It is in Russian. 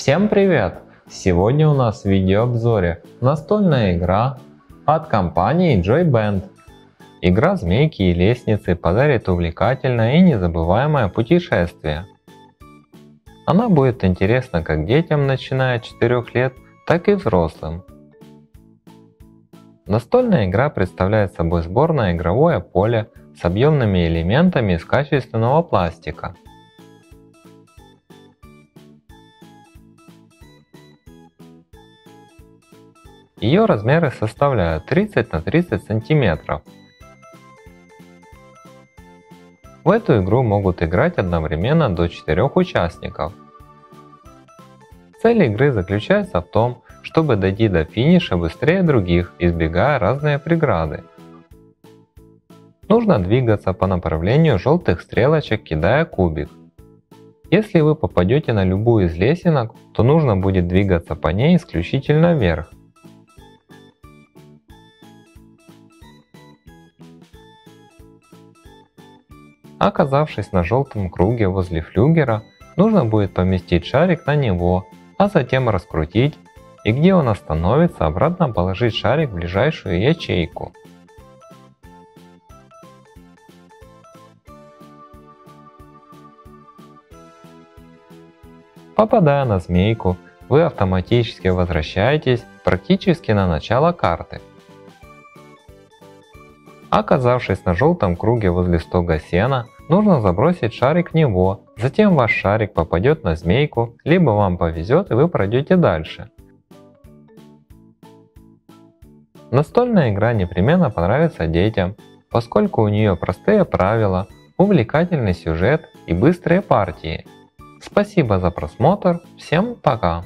Всем привет! Сегодня у нас в видеообзоре настольная игра от компании Joy Band. Игра «Змейки и лестницы» подарит увлекательное и незабываемое путешествие. Она будет интересна как детям, начиная от 4 лет, так и взрослым. Настольная игра представляет собой сборное игровое поле с объемными элементами из качественного пластика – Ее размеры составляют 30 на 30 сантиметров. В эту игру могут играть одновременно до 4 участников. Цель игры заключается в том, чтобы дойти до финиша быстрее других, избегая разные преграды. Нужно двигаться по направлению желтых стрелочек, кидая кубик. Если вы попадете на любую из лесенок, то нужно будет двигаться по ней исключительно вверх. Оказавшись на желтом круге возле флюгера, нужно будет поместить шарик на него, а затем раскрутить, и где он остановится, обратно положить шарик в ближайшую ячейку. Попадая на змейку, вы автоматически возвращаетесь практически на начало карты. Оказавшись на желтом круге возле стога сена, нужно забросить шарик в него, затем ваш шарик попадет на змейку, либо вам повезет и вы пройдете дальше. Настольная игра непременно понравится детям, поскольку у нее простые правила, увлекательный сюжет и быстрые партии. Спасибо за просмотр, всем пока!